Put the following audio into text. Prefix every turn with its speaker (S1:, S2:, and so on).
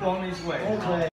S1: this
S2: his
S1: Way》。OK